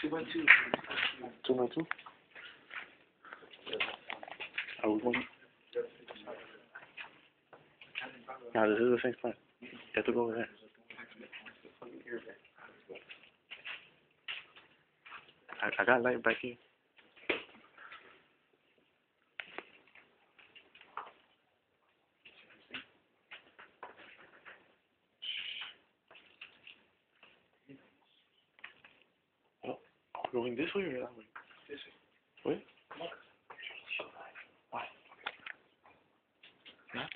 Two by two. Two by two? Are we going? Nah, this is the same spot. You have to go over there. I, I got light back here. Going this way or that way? This way. What? Why? Not?